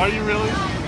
Are you really?